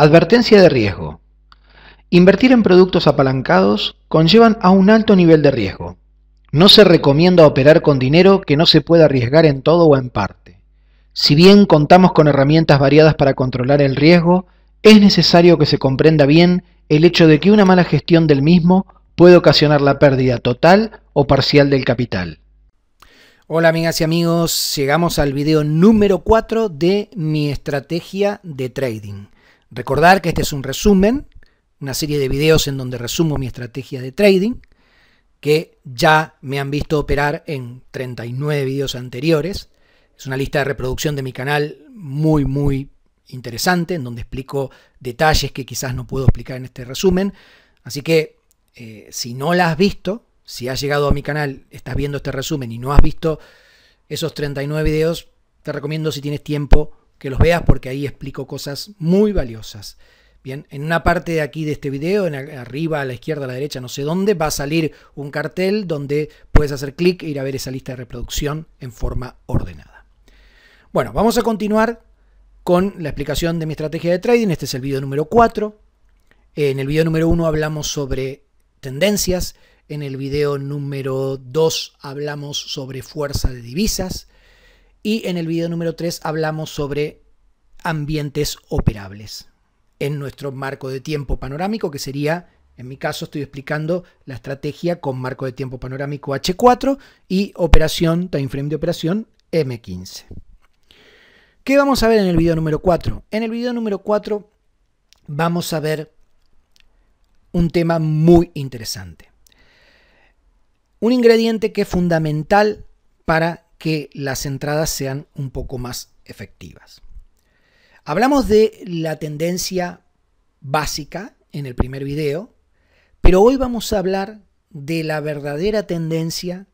Advertencia de riesgo. Invertir en productos apalancados conllevan a un alto nivel de riesgo. No se recomienda operar con dinero que no se pueda arriesgar en todo o en parte. Si bien contamos con herramientas variadas para controlar el riesgo, es necesario que se comprenda bien el hecho de que una mala gestión del mismo puede ocasionar la pérdida total o parcial del capital. Hola amigas y amigos, llegamos al video número 4 de mi estrategia de trading. Recordar que este es un resumen, una serie de videos en donde resumo mi estrategia de trading, que ya me han visto operar en 39 videos anteriores. Es una lista de reproducción de mi canal muy, muy interesante, en donde explico detalles que quizás no puedo explicar en este resumen. Así que eh, si no la has visto, si has llegado a mi canal, estás viendo este resumen y no has visto esos 39 videos, te recomiendo si tienes tiempo que los veas porque ahí explico cosas muy valiosas. Bien, en una parte de aquí de este video, en arriba, a la izquierda, a la derecha, no sé dónde, va a salir un cartel donde puedes hacer clic e ir a ver esa lista de reproducción en forma ordenada. Bueno, vamos a continuar con la explicación de mi estrategia de trading. Este es el video número 4. En el video número 1 hablamos sobre tendencias. En el video número 2 hablamos sobre fuerza de divisas y en el video número 3 hablamos sobre ambientes operables en nuestro marco de tiempo panorámico que sería, en mi caso estoy explicando la estrategia con marco de tiempo panorámico H4 y operación, time frame de operación M15. ¿Qué vamos a ver en el video número 4? En el video número 4 vamos a ver un tema muy interesante un ingrediente que es fundamental para que las entradas sean un poco más efectivas. Hablamos de la tendencia básica en el primer video, pero hoy vamos a hablar de la verdadera tendencia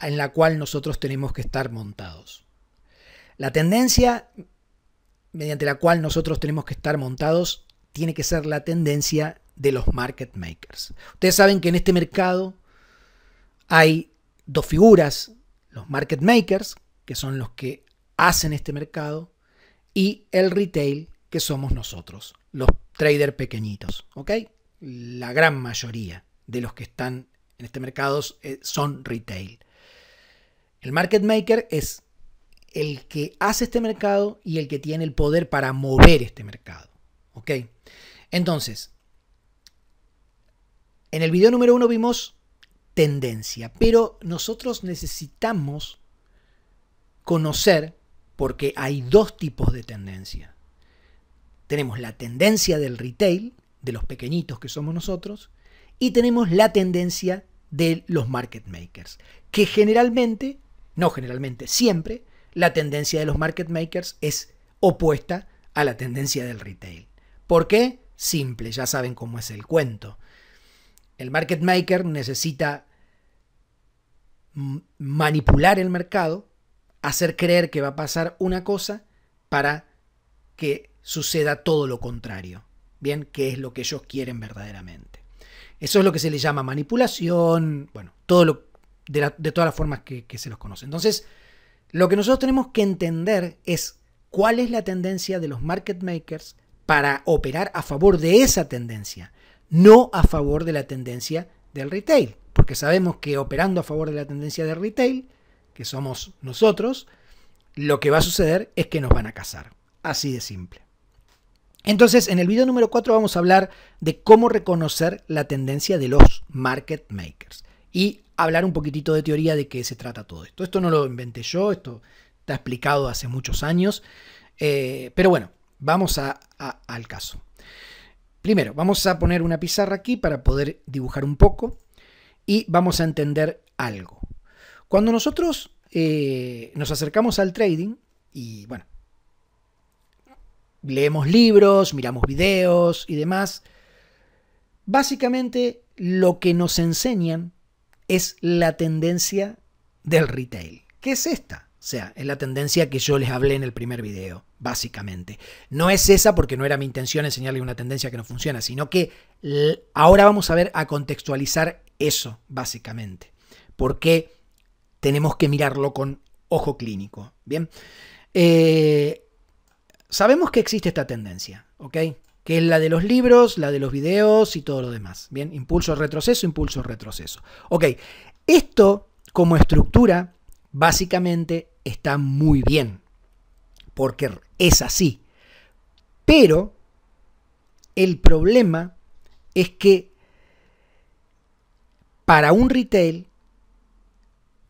en la cual nosotros tenemos que estar montados. La tendencia mediante la cual nosotros tenemos que estar montados tiene que ser la tendencia de los market makers. Ustedes saben que en este mercado hay dos figuras, los market makers, que son los que hacen este mercado, y el retail, que somos nosotros, los traders pequeñitos. ¿ok? La gran mayoría de los que están en este mercado eh, son retail. El market maker es el que hace este mercado y el que tiene el poder para mover este mercado. ¿Ok? Entonces, en el video número uno vimos tendencia. Pero nosotros necesitamos conocer, porque hay dos tipos de tendencia. Tenemos la tendencia del retail, de los pequeñitos que somos nosotros, y tenemos la tendencia de los market makers, que generalmente, no generalmente, siempre, la tendencia de los market makers es opuesta a la tendencia del retail. ¿Por qué? Simple, ya saben cómo es el cuento. El market maker necesita manipular el mercado, hacer creer que va a pasar una cosa para que suceda todo lo contrario. Bien, que es lo que ellos quieren verdaderamente. Eso es lo que se le llama manipulación, bueno, todo lo, de, todas las formas que, que se los conoce. Entonces, lo que nosotros tenemos que entender es cuál es la tendencia de los market makers para operar a favor de esa tendencia no a favor de la tendencia del retail, porque sabemos que operando a favor de la tendencia del retail, que somos nosotros, lo que va a suceder es que nos van a cazar. Así de simple. Entonces, en el video número 4 vamos a hablar de cómo reconocer la tendencia de los market makers y hablar un poquitito de teoría de qué se trata todo esto. Esto no lo inventé yo, esto está explicado hace muchos años, eh, pero bueno, vamos al caso. Primero, vamos a poner una pizarra aquí para poder dibujar un poco y vamos a entender algo. Cuando nosotros eh, nos acercamos al trading y bueno, leemos libros, miramos videos y demás, básicamente lo que nos enseñan es la tendencia del retail. ¿Qué es esta? O sea, es la tendencia que yo les hablé en el primer video, básicamente. No es esa porque no era mi intención enseñarle una tendencia que no funciona, sino que ahora vamos a ver a contextualizar eso, básicamente. Porque tenemos que mirarlo con ojo clínico. Bien. Eh, sabemos que existe esta tendencia, ¿ok? que es la de los libros, la de los videos y todo lo demás. Bien, impulso, retroceso, impulso, retroceso. Ok, esto como estructura básicamente está muy bien, porque es así. Pero el problema es que para un retail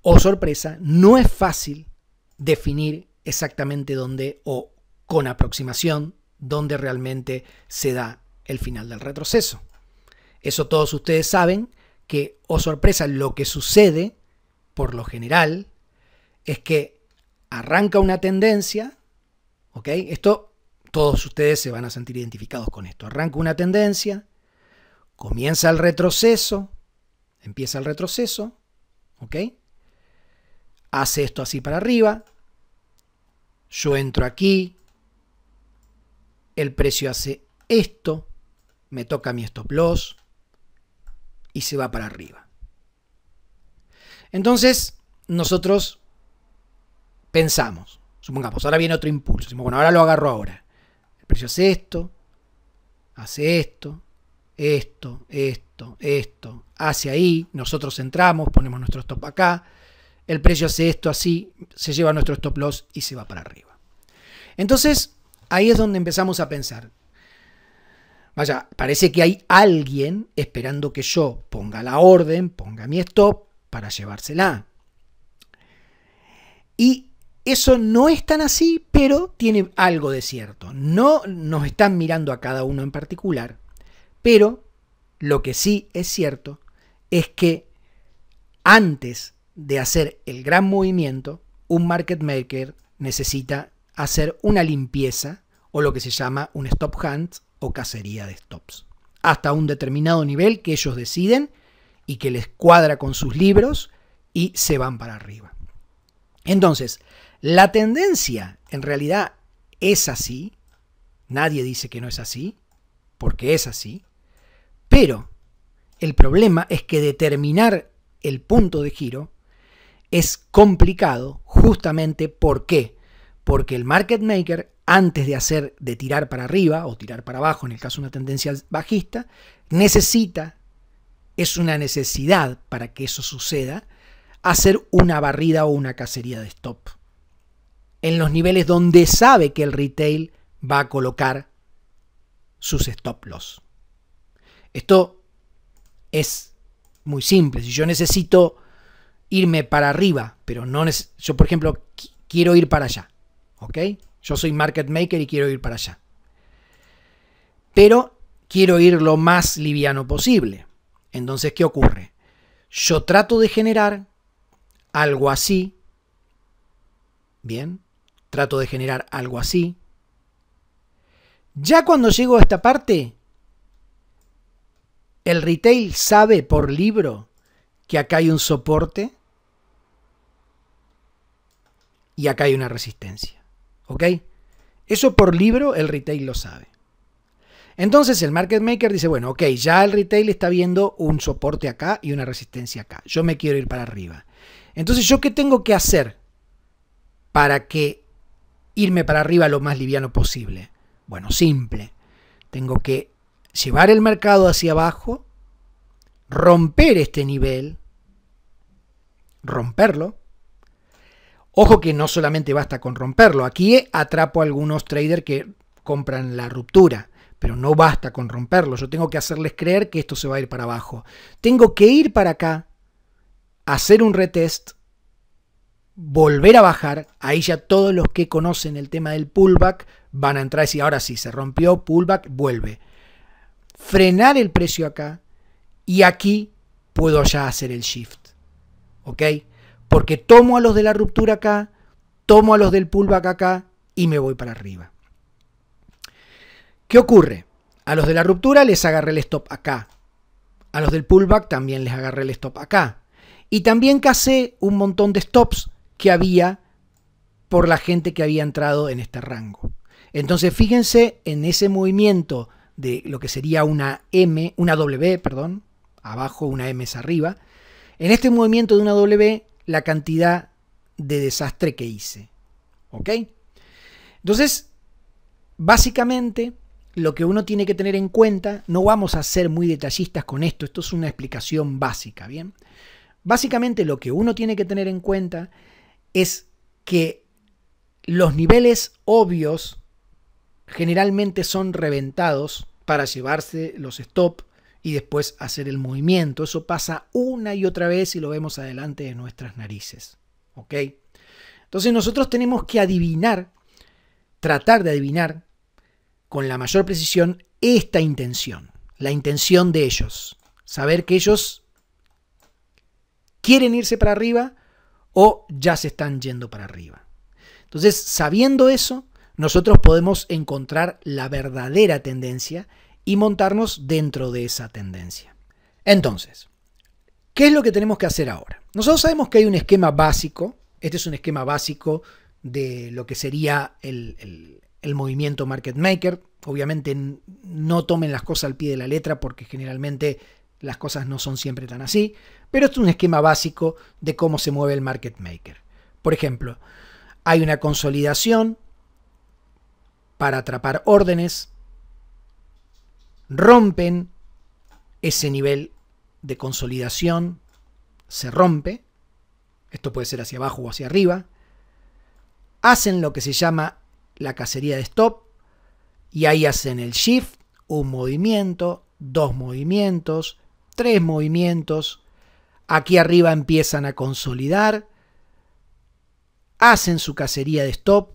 o sorpresa no es fácil definir exactamente dónde o con aproximación dónde realmente se da el final del retroceso. Eso todos ustedes saben que, o sorpresa, lo que sucede, por lo general, es que arranca una tendencia, ¿ok? Esto, todos ustedes se van a sentir identificados con esto. Arranca una tendencia, comienza el retroceso, empieza el retroceso, ¿ok? Hace esto así para arriba, yo entro aquí, el precio hace esto, me toca mi stop loss y se va para arriba. Entonces, nosotros pensamos, supongamos, ahora viene otro impulso, decimos, bueno, ahora lo agarro ahora. El precio hace esto, hace esto, esto, esto, esto, hace ahí, nosotros entramos, ponemos nuestro stop acá, el precio hace esto así, se lleva nuestro stop loss y se va para arriba. Entonces, ahí es donde empezamos a pensar. Vaya, parece que hay alguien esperando que yo ponga la orden, ponga mi stop para llevársela. Y eso no es tan así, pero tiene algo de cierto. No nos están mirando a cada uno en particular, pero lo que sí es cierto es que antes de hacer el gran movimiento, un market maker necesita hacer una limpieza o lo que se llama un stop hunt o cacería de stops. Hasta un determinado nivel que ellos deciden y que les cuadra con sus libros y se van para arriba. Entonces, la tendencia en realidad es así. Nadie dice que no es así, porque es así. Pero el problema es que determinar el punto de giro es complicado justamente ¿por qué? Porque el market maker antes de hacer de tirar para arriba o tirar para abajo en el caso de una tendencia bajista, necesita es una necesidad para que eso suceda hacer una barrida o una cacería de stop en los niveles donde sabe que el retail va a colocar sus stop loss. Esto es muy simple. Si yo necesito irme para arriba, pero no yo por ejemplo quiero ir para allá, ¿ok? Yo soy market maker y quiero ir para allá. Pero quiero ir lo más liviano posible. Entonces, ¿qué ocurre? Yo trato de generar algo así. Bien, trato de generar algo así. Ya cuando llego a esta parte, el retail sabe por libro que acá hay un soporte y acá hay una resistencia. ¿Ok? Eso por libro el retail lo sabe. Entonces el market maker dice, bueno, ok, ya el retail está viendo un soporte acá y una resistencia acá. Yo me quiero ir para arriba. Entonces, ¿yo qué tengo que hacer para que irme para arriba lo más liviano posible? Bueno, simple. Tengo que llevar el mercado hacia abajo, romper este nivel, romperlo. Ojo que no solamente basta con romperlo. Aquí atrapo a algunos traders que compran la ruptura pero no basta con romperlo. Yo tengo que hacerles creer que esto se va a ir para abajo. Tengo que ir para acá, hacer un retest, volver a bajar. Ahí ya todos los que conocen el tema del pullback van a entrar y decir, ahora sí, se rompió, pullback, vuelve. Frenar el precio acá y aquí puedo ya hacer el shift. ¿Ok? Porque tomo a los de la ruptura acá, tomo a los del pullback acá y me voy para arriba. ¿Qué ocurre? A los de la ruptura les agarré el stop acá. A los del pullback también les agarré el stop acá. Y también casé un montón de stops que había por la gente que había entrado en este rango. Entonces fíjense en ese movimiento de lo que sería una M, una W, perdón, abajo una M es arriba. En este movimiento de una W, la cantidad de desastre que hice. ¿Ok? Entonces, básicamente, lo que uno tiene que tener en cuenta, no vamos a ser muy detallistas con esto, esto es una explicación básica, ¿bien? Básicamente lo que uno tiene que tener en cuenta es que los niveles obvios generalmente son reventados para llevarse los stop y después hacer el movimiento. Eso pasa una y otra vez y lo vemos adelante de nuestras narices. ¿Ok? Entonces nosotros tenemos que adivinar, tratar de adivinar con la mayor precisión esta intención, la intención de ellos. Saber que ellos quieren irse para arriba o ya se están yendo para arriba. Entonces, sabiendo eso, nosotros podemos encontrar la verdadera tendencia y montarnos dentro de esa tendencia. Entonces, ¿qué es lo que tenemos que hacer ahora? Nosotros sabemos que hay un esquema básico, este es un esquema básico de lo que sería el, movimiento market maker. Obviamente no tomen las cosas al pie de la letra porque generalmente las cosas no son siempre tan así, pero es un esquema básico de cómo se mueve el market maker. Por ejemplo, hay una consolidación para atrapar órdenes, rompen ese nivel de consolidación, se rompe, esto puede ser hacia abajo o hacia arriba, hacen lo que se llama la cacería de stop y ahí hacen el shift, un movimiento, dos movimientos, tres movimientos, aquí arriba empiezan a consolidar, hacen su cacería de stop,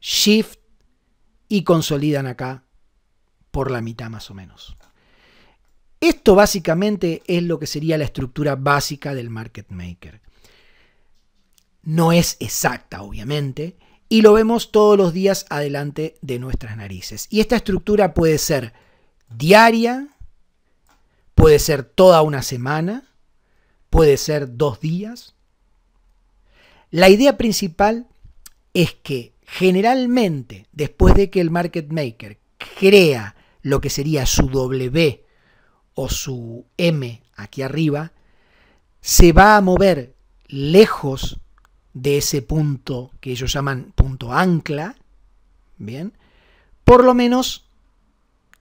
shift y consolidan acá por la mitad más o menos. Esto básicamente es lo que sería la estructura básica del market maker. No es exacta, obviamente, y lo vemos todos los días adelante de nuestras narices. Y esta estructura puede ser diaria, puede ser toda una semana, puede ser dos días. La idea principal es que generalmente después de que el market maker crea lo que sería su W o su M aquí arriba, se va a mover lejos de ese punto que ellos llaman punto ancla, ¿bien? Por lo menos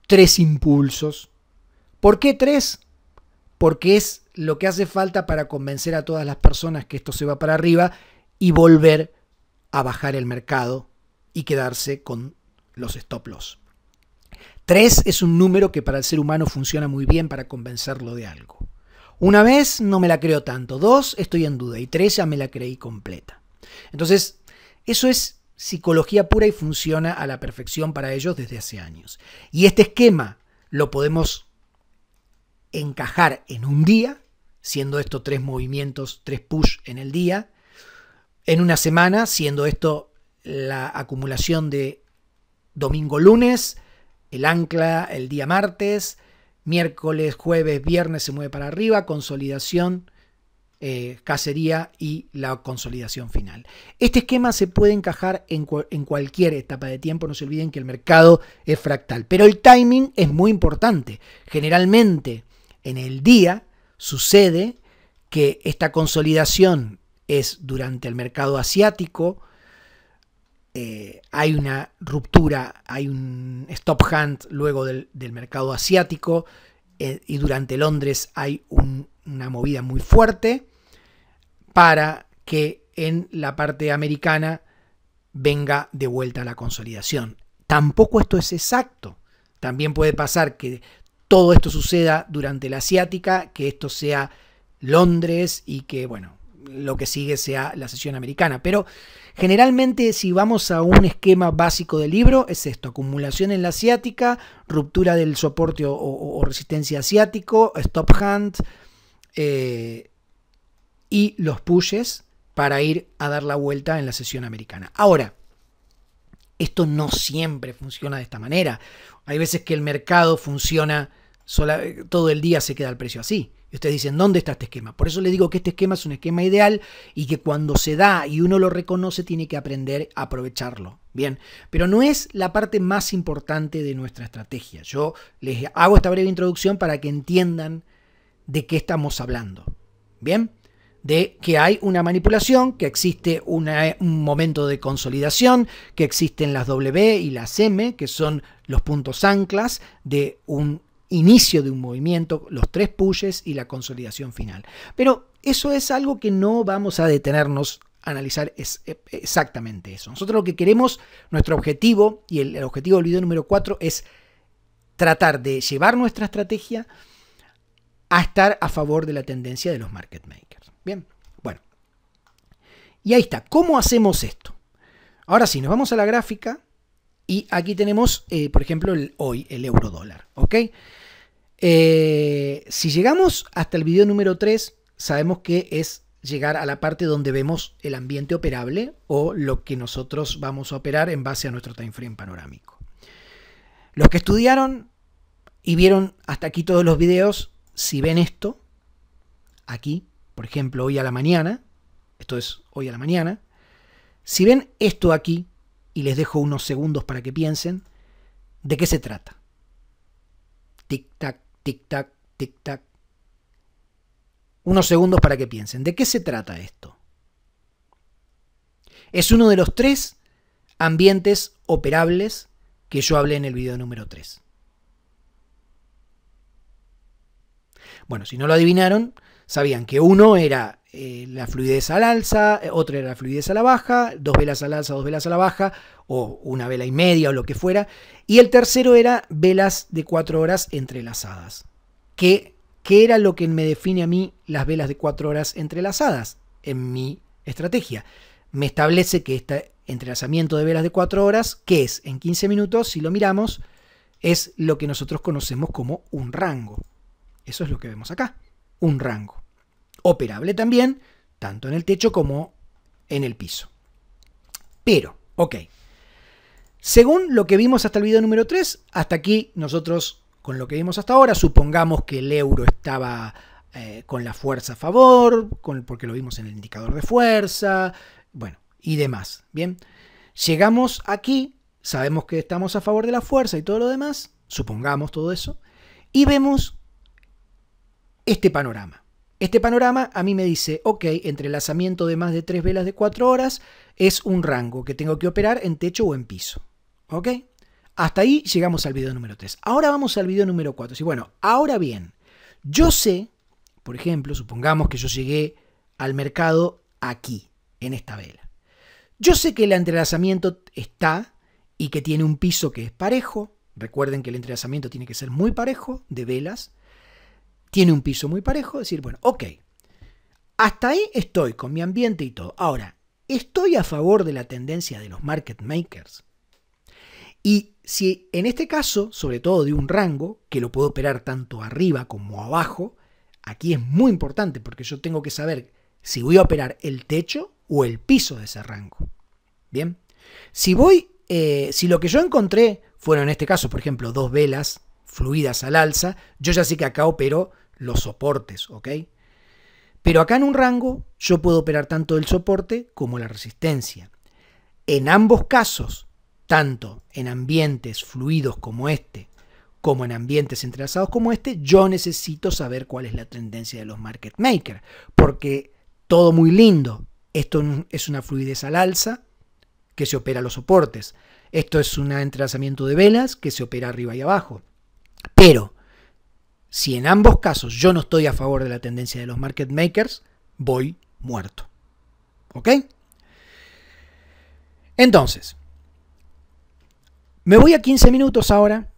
tres impulsos. ¿Por qué tres? Porque es lo que hace falta para convencer a todas las personas que esto se va para arriba y volver a bajar el mercado y quedarse con los stop loss. 3 es un número que para el ser humano funciona muy bien para convencerlo de algo. Una vez no me la creo tanto, dos estoy en duda y tres ya me la creí completa. Entonces, eso es psicología pura y funciona a la perfección para ellos desde hace años. Y este esquema lo podemos encajar en un día, siendo esto tres movimientos, tres push en el día, en una semana, siendo esto la acumulación de domingo-lunes, el ancla el día martes, miércoles, jueves, viernes se mueve para arriba, consolidación, eh, cacería y la consolidación final. Este esquema se puede encajar en, en, cualquier etapa de tiempo, no se olviden que el mercado es fractal, pero el timing es muy importante. Generalmente en el día sucede que esta consolidación es durante el mercado asiático, eh, hay una ruptura, hay un stop hand luego del, mercado asiático eh, y durante Londres hay una movida muy fuerte para que en la parte americana venga de vuelta la consolidación. Tampoco esto es exacto. También puede pasar que todo esto suceda durante la asiática, que esto sea Londres y que, bueno, lo que sigue sea la sesión americana. Pero generalmente si vamos a un esquema básico del libro es esto, acumulación en la asiática, ruptura del soporte o, resistencia asiático, stop hand eh, y los pushes para ir a dar la vuelta en la sesión americana. Ahora, esto no siempre funciona de esta manera. Hay veces que el mercado funciona todo el día se queda el precio así. Y ustedes dicen, ¿dónde está este esquema? Por eso le digo que este esquema es un esquema ideal y que cuando se da y uno lo reconoce tiene que aprender a aprovecharlo. Bien, pero no es la parte más importante de nuestra estrategia. Yo les hago esta breve introducción para que entiendan de qué estamos hablando. Bien, de que hay una manipulación, que existe un momento de consolidación, que existen las W y las M, que son los puntos anclas de un inicio de un movimiento, los tres pushes y la consolidación final. Pero eso es algo que no vamos a detenernos a analizar es exactamente eso. Nosotros lo que queremos, nuestro objetivo, y el, objetivo del video número 4 es tratar de llevar nuestra estrategia a estar a favor de la tendencia de los market makers. Bien, bueno. Y ahí está. ¿Cómo hacemos esto? Ahora sí, nos vamos a la gráfica y aquí tenemos, eh, por ejemplo, el, hoy el euro dólar. ¿Ok? Eh, si llegamos hasta el video número 3, sabemos que es llegar a la parte donde vemos el ambiente operable o lo que nosotros vamos a operar en base a nuestro time frame panorámico. Los que estudiaron y vieron hasta aquí todos los videos, si ven esto, aquí, por ejemplo, hoy a la mañana, esto es hoy a la mañana, si ven esto aquí, y les dejo unos segundos para que piensen, ¿de qué se trata? Tic-tac, tic-tac, tic-tac. Unos segundos para que piensen. ¿De qué se trata esto? Es uno de los tres ambientes operables que yo hablé en el video número 3. Bueno, si no lo adivinaron, sabían que uno era eh, la fluidez al alza, otro era la fluidez a la baja, dos velas al alza, dos velas a la baja, o una vela y media o lo que fuera, y el tercero era velas de cuatro horas entrelazadas. ¿Qué, ¿Qué era lo que me define a mí las velas de cuatro horas entrelazadas en mi estrategia? Me establece que este entrelazamiento de velas de cuatro horas, que es en 15 minutos, si lo miramos, es lo que nosotros conocemos como un rango. Eso es lo que vemos acá, un rango. Operable también, tanto en el techo como en el piso. Pero, ok. Según lo que vimos hasta el video número 3, hasta aquí nosotros, con lo que vimos hasta ahora, supongamos que el euro estaba eh, con la fuerza a favor, porque lo vimos en el indicador de fuerza, bueno, y demás. Bien, llegamos aquí, sabemos que estamos a favor de la fuerza y todo lo demás, supongamos todo eso, y vemos este panorama. Este panorama a mí me dice, ok, entrelazamiento de más de tres velas de cuatro horas es un rango que tengo que operar en techo o en piso. ¿Ok? Hasta ahí llegamos al video número 3. Ahora vamos al video número 4. Sí, bueno, ahora bien, yo sé, por ejemplo, supongamos que yo llegué al mercado aquí, en esta vela. Yo sé que el entrelazamiento está y que tiene un piso que es parejo. Recuerden que el entrelazamiento tiene que ser muy parejo de velas tiene un piso muy parejo, decir, bueno, ok, hasta ahí estoy con mi ambiente y todo. Ahora, estoy a favor de la tendencia de los market makers. Y si en este caso, sobre todo de un rango, que lo puedo operar tanto arriba como abajo, aquí es muy importante porque yo tengo que saber si voy a operar el techo o el piso de ese rango. Bien, si voy, eh, si lo que yo encontré fueron en este caso, por ejemplo, dos velas fluidas al alza, yo ya sé que acá opero los soportes, ¿ok? Pero acá en un rango yo puedo operar tanto el soporte como la resistencia. En ambos casos, tanto en ambientes fluidos como este, como en ambientes entrelazados como este, yo necesito saber cuál es la tendencia de los market makers, porque todo muy lindo, esto es una fluidez al alza que se opera a los soportes, esto es un entrelazamiento de velas que se opera arriba y abajo. Pero si en ambos casos yo no estoy a favor de la tendencia de los market makers, voy muerto. ¿Ok? Entonces, me voy a 15 minutos ahora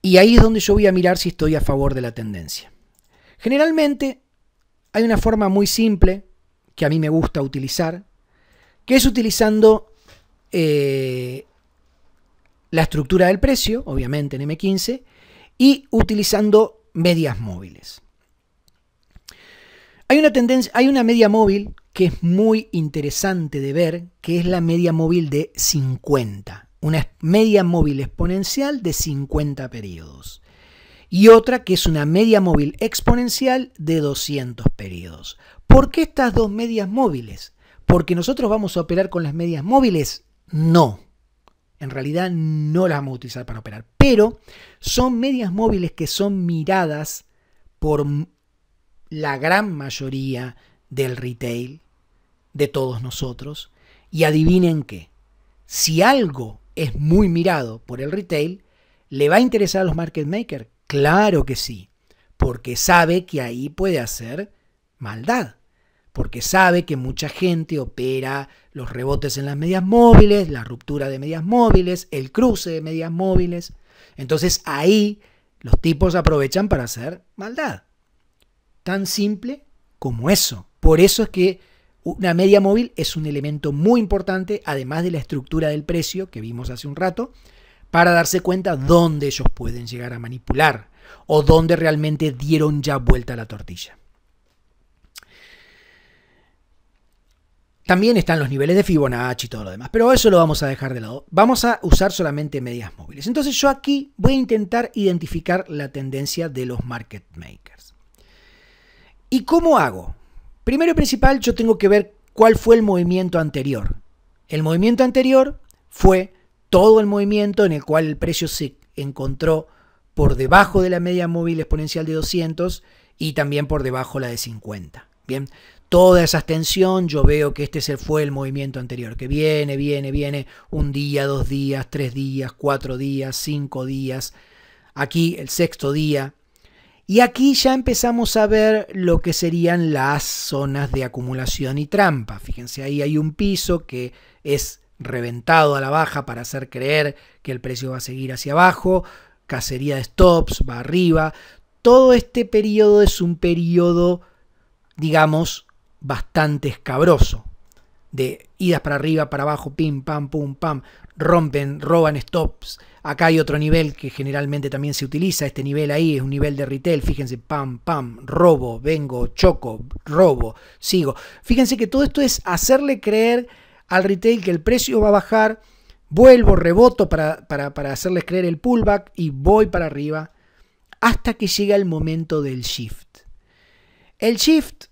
y ahí es donde yo voy a mirar si estoy a favor de la tendencia. Generalmente hay una forma muy simple que a mí me gusta utilizar, que es utilizando eh, la estructura del precio, obviamente en M15, y utilizando medias móviles. Hay una tendencia, hay una media móvil que es muy interesante de ver, que es la media móvil de 50, una media móvil exponencial de 50 periodos. Y otra que es una media móvil exponencial de 200 periodos. ¿Por qué estas dos medias móviles? ¿Porque nosotros vamos a operar con las medias móviles? No. En realidad no las vamos a utilizar para operar, pero son medias móviles que son miradas por la gran mayoría del retail, de todos nosotros. Y adivinen qué, si algo es muy mirado por el retail, ¿Le va a interesar a los market makers? Claro que sí, porque sabe que ahí puede hacer maldad, porque sabe que mucha gente opera los rebotes en las medias móviles, la ruptura de medias móviles, el cruce de medias móviles. Entonces ahí los tipos aprovechan para hacer maldad. Tan simple como eso. Por eso es que una media móvil es un elemento muy importante, además de la estructura del precio que vimos hace un rato, para darse cuenta dónde ellos pueden llegar a manipular o dónde realmente dieron ya vuelta la tortilla. También están los niveles de Fibonacci y todo lo demás, pero eso lo vamos a dejar de lado. Vamos a usar solamente medias móviles. Entonces yo aquí voy a intentar identificar la tendencia de los market makers. ¿Y cómo hago? Primero y principal yo tengo que ver cuál fue el movimiento anterior. El movimiento anterior fue todo el movimiento en el cual el precio se encontró por debajo de la media móvil exponencial de 200 y también por debajo la de 50. Bien, toda esa extensión, yo veo que este fue el movimiento anterior, que viene, viene, viene, un día, dos días, tres días, cuatro días, cinco días, aquí el sexto día. Y aquí ya empezamos a ver lo que serían las zonas de acumulación y trampa. Fíjense, ahí hay un piso que es reventado a la baja para hacer creer que el precio va a seguir hacia abajo, cacería de stops, va arriba. Todo este periodo es un periodo, digamos, bastante escabroso. De idas para arriba, para abajo, pim, pam, pum, pam, rompen, roban stops. Acá hay otro nivel que generalmente también se utiliza. Este nivel ahí es un nivel de retail. Fíjense, pam, pam, robo, vengo, choco, robo, sigo. Fíjense que todo esto es hacerle creer al retail que el precio va a bajar. Vuelvo, reboto para, para, para hacerles creer el pullback y voy para arriba hasta que llega el momento del shift. El shift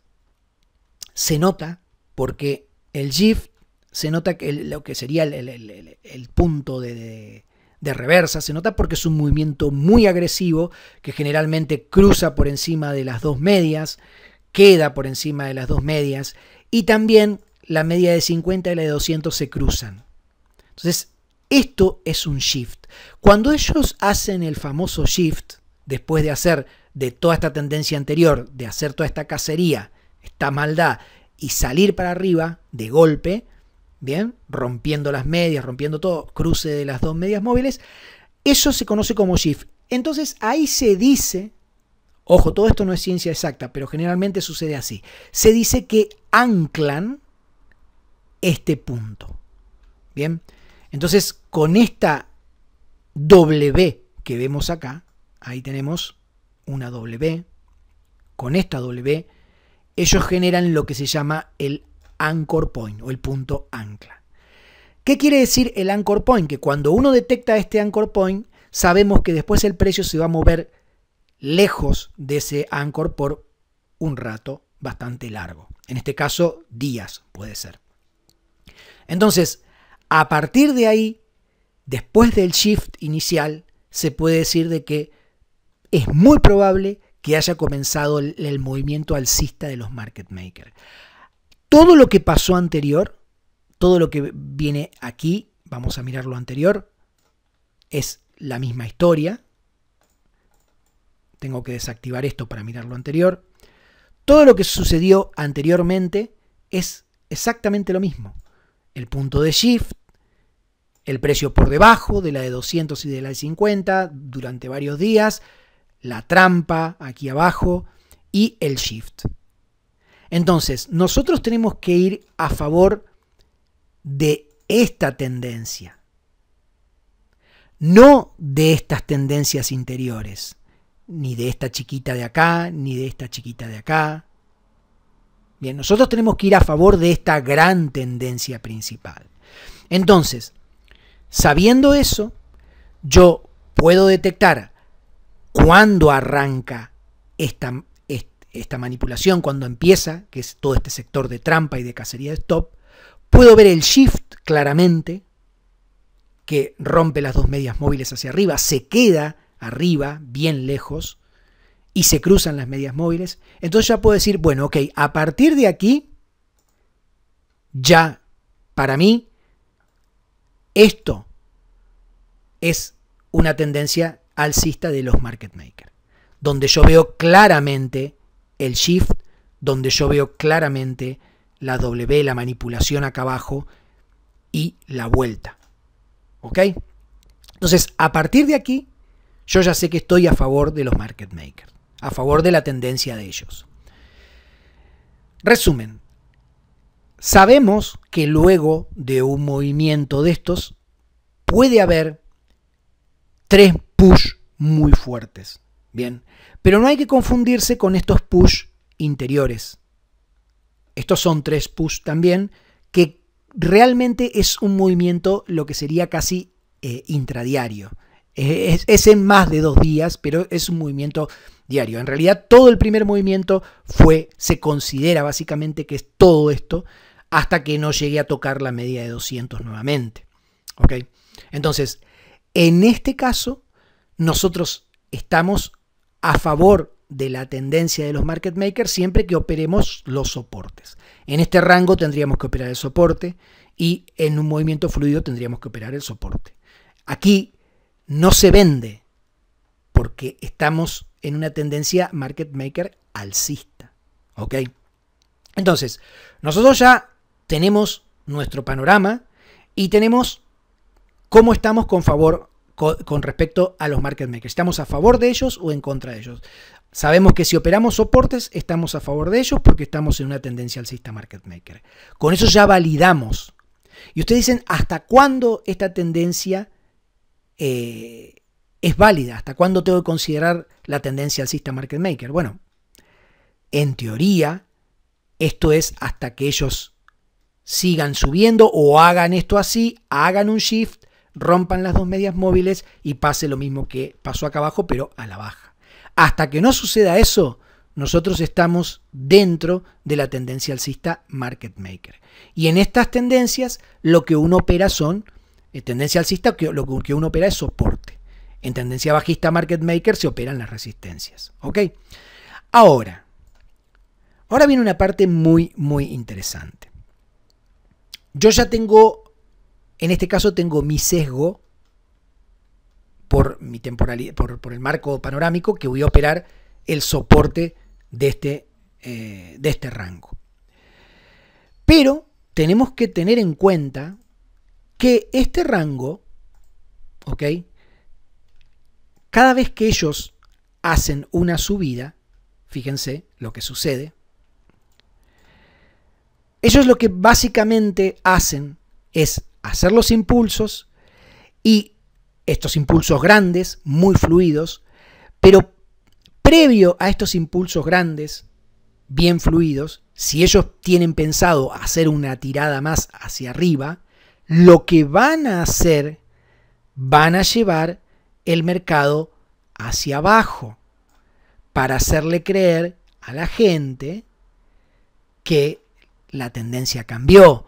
se nota porque el GIF se nota que lo que sería el, punto de, de, reversa, se nota porque es un movimiento muy agresivo que generalmente cruza por encima de las dos medias, queda por encima de las dos medias y también la media de 50 y la de 200 se cruzan. Entonces, esto es un shift. Cuando ellos hacen el famoso shift, después de hacer de toda esta tendencia anterior, de hacer toda esta cacería, esta maldad y salir para arriba de golpe, bien, rompiendo las medias, rompiendo todo, cruce de las dos medias móviles, eso se conoce como shift. Entonces ahí se dice, ojo, todo esto no es ciencia exacta, pero generalmente sucede así, se dice que anclan este punto. Bien, entonces con esta W que vemos acá, ahí tenemos una W, con esta W ellos generan lo que se llama el anchor point o el punto ancla. ¿Qué quiere decir el anchor point? Que cuando uno detecta este anchor point, sabemos que después el precio se va a mover lejos de ese anchor por un rato bastante largo. En este caso, días puede ser. Entonces, a partir de ahí, después del shift inicial, se puede decir de que es muy probable que haya comenzado el, movimiento alcista de los market makers. Todo lo que pasó anterior, todo lo que viene aquí, vamos a mirar lo anterior, es la misma historia. Tengo que desactivar esto para mirar lo anterior. Todo lo que sucedió anteriormente es exactamente lo mismo. El punto de shift, el precio por debajo de la de 200 y de la de 50 durante varios días, la trampa aquí abajo y el shift. Entonces, nosotros tenemos que ir a favor de esta tendencia, no de estas tendencias interiores, ni de esta chiquita de acá, ni de esta chiquita de acá. Bien, nosotros tenemos que ir a favor de esta gran tendencia principal. Entonces, sabiendo eso, yo puedo detectar cuándo arranca esta, esta manipulación, cuando empieza, que es todo este sector de trampa y de cacería de stop, puedo ver el shift claramente, que rompe las dos medias móviles hacia arriba, se queda arriba, bien lejos, y se cruzan las medias móviles. Entonces ya puedo decir, bueno, ok, a partir de aquí, ya para mí, esto es una tendencia alcista de los market makers, donde yo veo claramente el shift, donde yo veo claramente la W, la manipulación acá abajo y la vuelta. ¿Ok? Entonces, a partir de aquí, yo ya sé que estoy a favor de los market makers, a favor de la tendencia de ellos. Resumen, sabemos que luego de un movimiento de estos puede haber tres push muy fuertes. Bien, pero no hay que confundirse con estos push interiores. Estos son tres push también, que realmente es un movimiento lo que sería casi eh, intradiario. Es, en más de dos días, pero es un movimiento diario. En realidad todo el primer movimiento fue, se considera básicamente que es todo esto, hasta que no llegue a tocar la media de 200 nuevamente. ¿Ok? Entonces, en este caso, nosotros estamos a favor de la tendencia de los market makers siempre que operemos los soportes. En este rango tendríamos que operar el soporte y en un movimiento fluido tendríamos que operar el soporte. Aquí no se vende porque estamos en una tendencia market maker alcista. ¿Ok? Entonces, nosotros ya tenemos nuestro panorama y tenemos cómo estamos con favor con, respecto a los market makers. ¿Estamos a favor de ellos o en contra de ellos? Sabemos que si operamos soportes, estamos a favor de ellos porque estamos en una tendencia alcista market maker. Con eso ya validamos. Y ustedes dicen, ¿hasta cuándo esta tendencia eh, es válida? ¿Hasta cuándo tengo que considerar la tendencia alcista market maker? Bueno, en teoría, esto es hasta que ellos sigan subiendo o hagan esto así, hagan un shift, rompan las dos medias móviles y pase lo mismo que pasó acá abajo, pero a la baja. Hasta que no suceda eso, nosotros estamos dentro de la tendencia alcista market maker. Y en estas tendencias lo que uno opera son, en tendencia alcista lo que uno opera es soporte. En tendencia bajista market maker se operan las resistencias. ¿Ok? Ahora, ahora viene una parte muy, muy interesante. Yo ya tengo, en este caso tengo mi sesgo por, mi temporalidad, por, el marco panorámico que voy a operar el soporte de este, eh, de este rango. Pero tenemos que tener en cuenta que este rango, ¿ok? Cada vez que ellos hacen una subida, fíjense lo que sucede, ellos lo que básicamente hacen es hacer los impulsos y estos impulsos grandes, muy fluidos, pero previo a estos impulsos grandes, bien fluidos, si ellos tienen pensado hacer una tirada más hacia arriba, lo que van a hacer, van a llevar el mercado hacia abajo para hacerle creer a la gente que la tendencia cambió.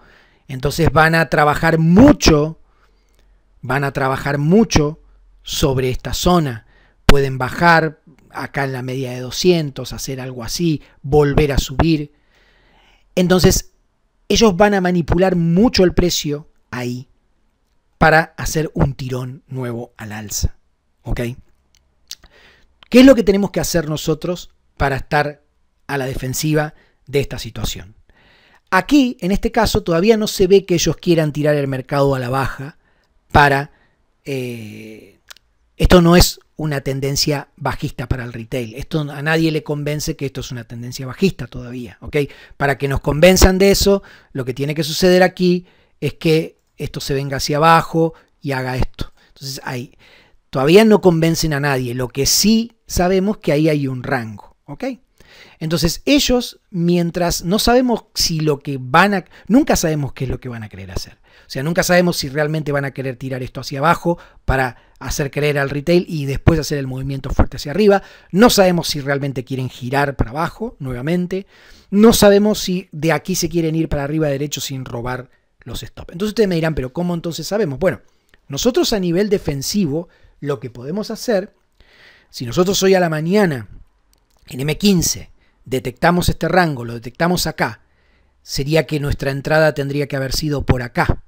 Entonces van a trabajar mucho, van a trabajar mucho sobre esta zona. Pueden bajar acá en la media de 200, hacer algo así, volver a subir. Entonces, ellos van a manipular mucho el precio ahí para hacer un tirón nuevo al alza. ¿Ok? ¿Qué es lo que tenemos que hacer nosotros para estar a la defensiva de esta situación? Aquí, en este caso, todavía no se ve que ellos quieran tirar el mercado a la baja para... Eh, esto no es una tendencia bajista para el retail. Esto a nadie le convence que esto es una tendencia bajista todavía. ¿ok? Para que nos convenzan de eso, lo que tiene que suceder aquí es que esto se venga hacia abajo y haga esto. Entonces, ahí, todavía no convencen a nadie. Lo que sí sabemos que ahí hay un rango. ¿ok? Entonces ellos, mientras no sabemos si lo que van a... Nunca sabemos qué es lo que van a querer hacer. O sea, nunca sabemos si realmente van a querer tirar esto hacia abajo para hacer creer al retail y después hacer el movimiento fuerte hacia arriba. No sabemos si realmente quieren girar para abajo nuevamente. No sabemos si de aquí se quieren ir para arriba derecho sin robar los stops. Entonces ustedes me dirán, pero ¿cómo entonces sabemos? Bueno, nosotros a nivel defensivo lo que podemos hacer, si nosotros hoy a la mañana en M15 detectamos este rango, lo detectamos acá, sería que nuestra entrada tendría que haber sido por acá,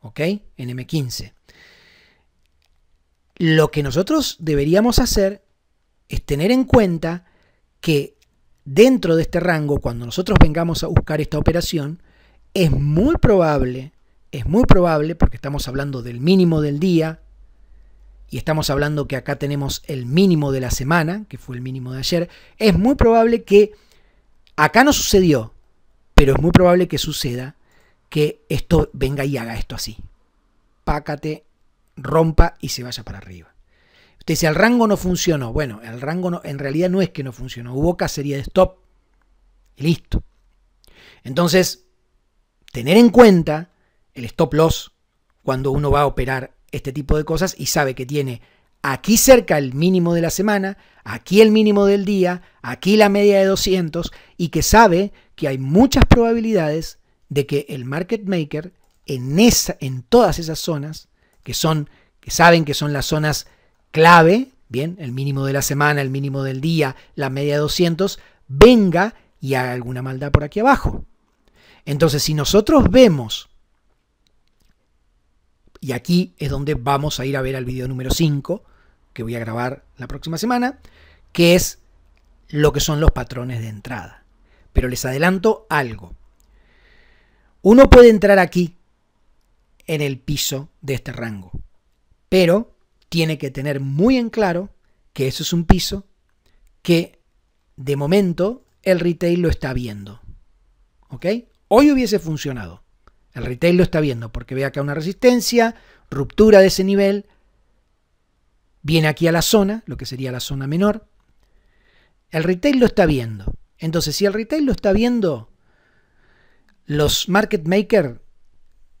¿ok? En M15. lo que nosotros deberíamos hacer es tener en cuenta que dentro de este rango, cuando nosotros vengamos a buscar esta operación, es muy probable, es muy probable, porque estamos hablando del mínimo del día, y estamos hablando que acá tenemos el mínimo de la semana, que fue el mínimo de ayer, es muy probable que acá no sucedió, pero es muy probable que suceda que esto venga y haga esto así. Pácate, rompa y se vaya para arriba. Usted dice, el rango no funcionó. Bueno, el rango no, en realidad no es que no funcionó. Hubo cacería de stop. Y listo. Entonces, tener en cuenta el stop loss cuando uno va a operar este tipo de cosas y sabe que tiene aquí cerca el mínimo de la semana, aquí el mínimo del día, aquí la media de 200 y que sabe que hay muchas probabilidades de que el market maker en, esa, en todas esas zonas que son que saben que son las zonas clave, bien, el mínimo de la semana, el mínimo del día, la media de 200, venga y haga alguna maldad por aquí abajo. Entonces, si nosotros vemos, y aquí es donde vamos a ir a ver al video número 5, que voy a grabar la próxima semana, que es lo que son los patrones de entrada. Pero les adelanto algo. Uno puede entrar aquí en el piso de este rango, pero tiene que tener muy en claro que eso es un piso que de momento el retail lo está viendo. ¿Ok? Hoy hubiese funcionado. El retail lo está viendo porque ve acá una resistencia, ruptura de ese nivel, viene aquí a la zona, lo que sería la zona menor. El retail lo está viendo. Entonces, si el retail lo está viendo, los market makers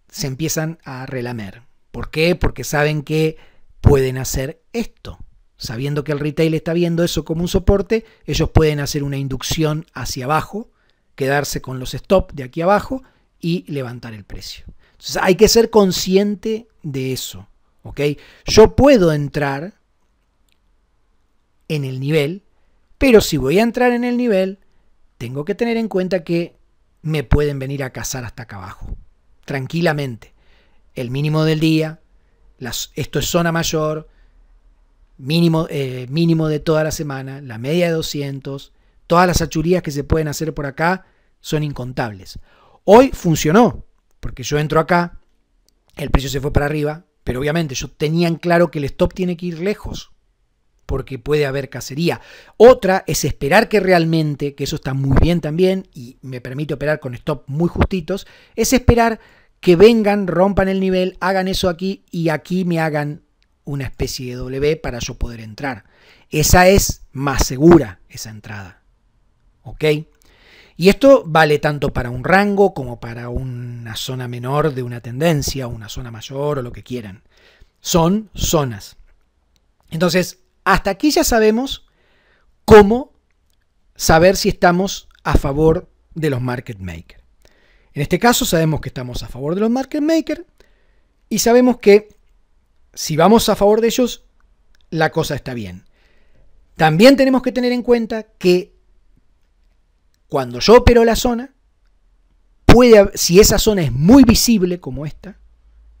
se empiezan a relamer. ¿Por qué? Porque saben que pueden hacer esto. Sabiendo que el retail está viendo eso como un soporte, ellos pueden hacer una inducción hacia abajo, quedarse con los stop de aquí abajo y levantar el precio. Entonces hay que ser consciente de eso. ¿ok? Yo puedo entrar en el nivel, pero si voy a entrar en el nivel, tengo que tener en cuenta que me pueden venir a cazar hasta acá abajo, tranquilamente. El mínimo del día, esto es zona mayor, mínimo, eh, mínimo de toda la semana, la media de 200, todas las achurías que se pueden hacer por acá son incontables. Hoy funcionó, porque yo entro acá, el precio se fue para arriba, pero obviamente yo tenía en claro que el stop tiene que ir lejos, porque puede haber cacería. Otra es esperar que realmente, que eso está muy bien también, y me permite operar con stop muy justitos, es esperar que vengan, rompan el nivel, hagan eso aquí y aquí me hagan una especie de W para yo poder entrar. Esa es más segura, esa entrada. ¿Ok? Y esto vale tanto para un rango como para una zona menor de una tendencia, una zona mayor o lo que quieran. Son zonas. Entonces, hasta aquí ya sabemos cómo saber si estamos a favor de los market makers. En este caso sabemos que estamos a favor de los market makers y sabemos que si vamos a favor de ellos, la cosa está bien. También tenemos que tener en cuenta que cuando yo opero la zona, puede, si esa zona es muy visible como esta,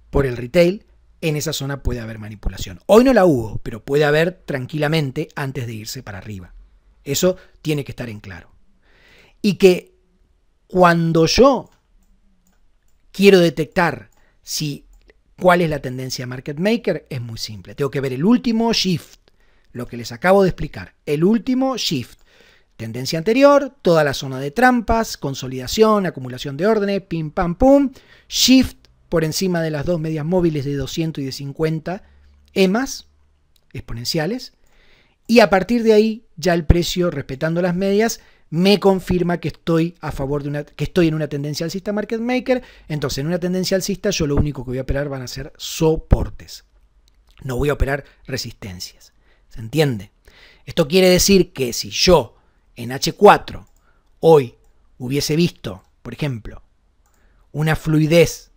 por el retail, en esa zona puede haber manipulación. Hoy no la hubo, pero puede haber tranquilamente antes de irse para arriba. Eso tiene que estar en claro. Y que cuando yo quiero detectar si cuál es la tendencia market maker, es muy simple. Tengo que ver el último shift, lo que les acabo de explicar. El último shift. Tendencia anterior, toda la zona de trampas, consolidación, acumulación de órdenes, pim pam pum, shift por encima de las dos medias móviles de 200 y de 50 EMAS exponenciales y a partir de ahí ya el precio respetando las medias me confirma que estoy a favor de una, que estoy en una tendencia alcista market maker. Entonces, en una tendencia alcista, yo lo único que voy a operar van a ser soportes. No voy a operar resistencias. ¿Se entiende? Esto quiere decir que si yo en H4 hoy hubiese visto, por ejemplo, una fluidez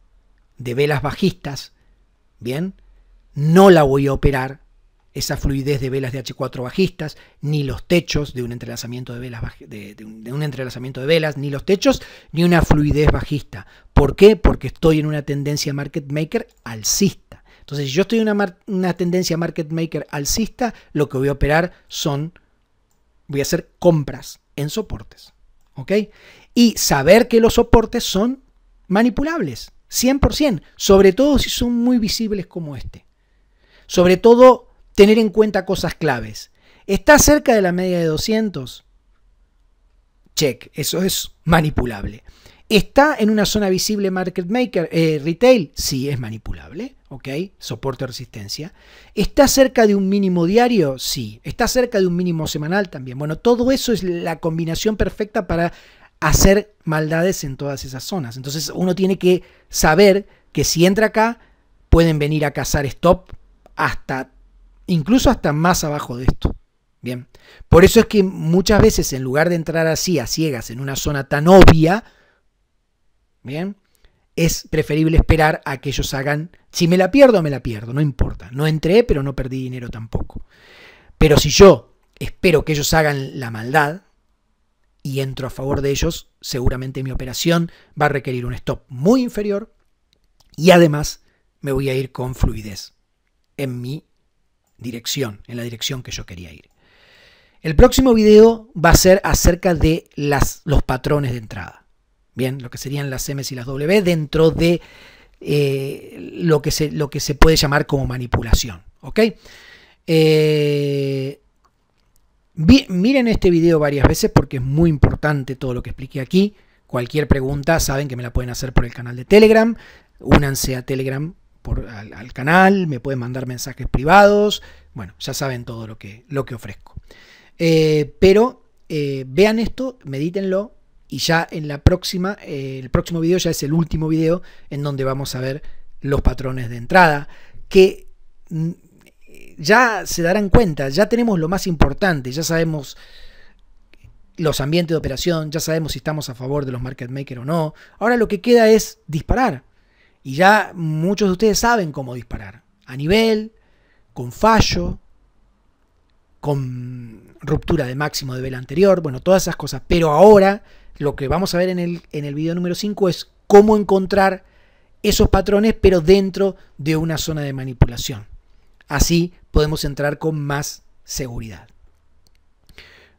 de velas bajistas, bien, no la voy a operar esa fluidez de velas de H4 bajistas, ni los techos de un entrelazamiento de velas, de, un, entrelazamiento de velas, ni los techos, ni una fluidez bajista. ¿Por qué? Porque estoy en una tendencia market maker alcista. Entonces, si yo estoy en una tendencia market maker alcista, lo que voy a operar son, voy a hacer compras en soportes. ¿Ok? Y saber que los soportes son manipulables, 100%, sobre todo si son muy visibles como este. Sobre todo, tener en cuenta cosas claves. ¿Está cerca de la media de 200? Check, eso es manipulable. ¿Está en una zona visible market maker, eh, retail? Sí, es manipulable, ¿ok? Soporte resistencia. ¿Está cerca de un mínimo diario? Sí. ¿Está cerca de un mínimo semanal? También. Bueno, todo eso es la combinación perfecta para hacer maldades en todas esas zonas. Entonces uno tiene que saber que si entra acá, pueden venir a cazar stop hasta, incluso hasta más abajo de esto. Bien. Por eso es que muchas veces en lugar de entrar así a ciegas en una zona tan obvia, Bien. Es preferible esperar a que ellos hagan. Si me la pierdo, me la pierdo, no importa. No entré, pero no perdí dinero tampoco. Pero si yo espero que ellos hagan la maldad y entro a favor de ellos, seguramente mi operación va a requerir un stop muy inferior y además me voy a ir con fluidez en mi dirección, en la dirección que yo quería ir. El próximo video va a ser acerca de las, los patrones de entrada. Bien, lo que serían las M y las W dentro de eh, lo, que se, lo, que se, puede llamar como manipulación. ¿Ok? Eh, miren este video varias veces porque es muy importante todo lo que expliqué aquí. Cualquier pregunta saben que me la pueden hacer por el canal de Telegram. Únanse a Telegram por, al, canal, me pueden mandar mensajes privados. Bueno, ya saben todo lo que, lo que ofrezco. Eh, pero vean esto, medítenlo, y ya en la próxima, eh, el próximo video ya es el último video en donde vamos a ver los patrones de entrada, que mm, ya se darán cuenta, ya tenemos lo más importante, ya sabemos los ambientes de operación, ya sabemos si estamos a favor de los market makers o no. Ahora lo que queda es disparar. Y ya muchos de ustedes saben cómo disparar. A nivel, con fallo, con ruptura de máximo de vela anterior, bueno, todas esas cosas. Pero ahora lo que vamos a ver en el, en el video número 5 es cómo encontrar esos patrones, pero dentro de una zona de manipulación. Así podemos entrar con más seguridad.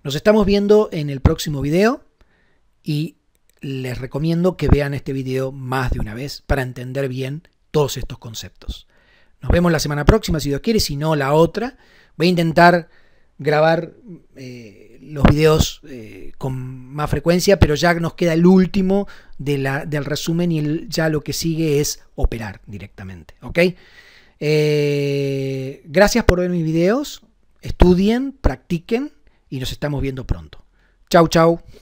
Nos estamos viendo en el próximo video y les recomiendo que vean este video más de una vez para entender bien todos estos conceptos. Nos vemos la semana próxima si Dios quiere, si no la otra. Voy a intentar grabar eh, los videos eh, con más frecuencia, pero ya nos queda el último de la, del resumen y ya lo que sigue es operar directamente. ¿ok? Eh, gracias por ver mis videos, estudien, practiquen y nos estamos viendo pronto. Chau, chau.